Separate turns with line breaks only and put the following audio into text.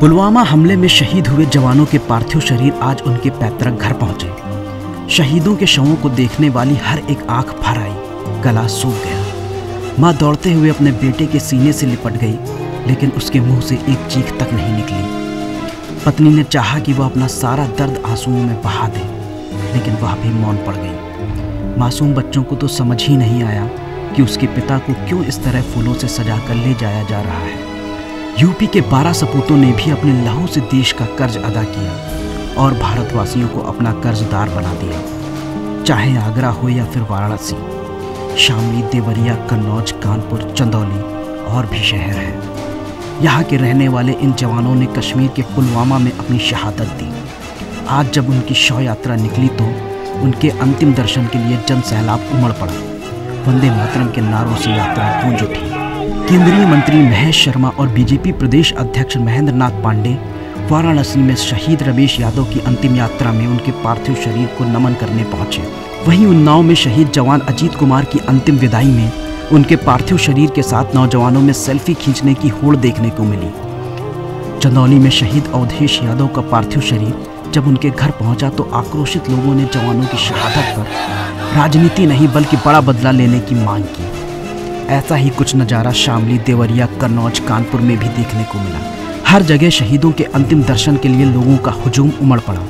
पुलवामा हमले में शहीद हुए जवानों के पार्थिव शरीर आज उनके पैतृक घर पहुँचे। शहीदों के शवों को देखने वाली हर एक आँख भर आई, गला सूख गया। माँ दौड़ते हुए अपने बेटे के सीने से लिपट गई, लेकिन उसके मुँह से एक चीख तक नहीं निकली। पत्नी ने चाहा कि वह अपना सारा दर्द आंसुओं में बहा दे, लेकिन वह भी मौन पड़ गई। मासूम बच्चों को तो समझ ही नहीं आया कि उसके पिता को क्यों इस तरह फूलों से सजा कर ले जाया जा रहा है। यूपी के बारह सपूतों ने भी अपने लहू से देश का कर्ज अदा किया और भारतवासियों को अपना कर्जदार बना दिया। चाहे आगरा हो या फिर वाराणसी, शामली, देवरिया, कन्नौज, कानपुर, चंदौली और भी शहर हैं। यहाँ के रहने वाले इन जवानों ने कश्मीर के पुलवामा में अपनी शहादत दी। आज जब उनकी शव यात्रा निकली तो उनके अंतिम दर्शन के लिए जन सैलाब उमड़ पड़ा। वंदे मातरम के नारों से यात्रा गूंज उठी। केंद्रीय मंत्री महेश शर्मा और बीजेपी प्रदेश अध्यक्ष महेंद्र नाथ पांडे वाराणसी में शहीद रमेश यादव की अंतिम यात्रा में उनके पार्थिव शरीर को नमन करने पहुँचे। वहीं उन्नाव में शहीद जवान अजीत कुमार की अंतिम विदाई में उनके पार्थिव शरीर के साथ नौजवानों में सेल्फी खींचने की होड़ देखने को मिली। चंदौली में शहीद अवधेश यादव का पार्थिव शरीर जब उनके घर पहुँचा तो आक्रोशित लोगों ने जवानों की शहादत पर राजनीति नहीं बल्कि बड़ा बदला लेने की मांग की। ऐसा ही कुछ नज़ारा शामली, देवरिया, कन्नौज, कानपुर में भी देखने को मिला। हर जगह शहीदों के अंतिम दर्शन के लिए लोगों का हजूम उमड़ पड़ा।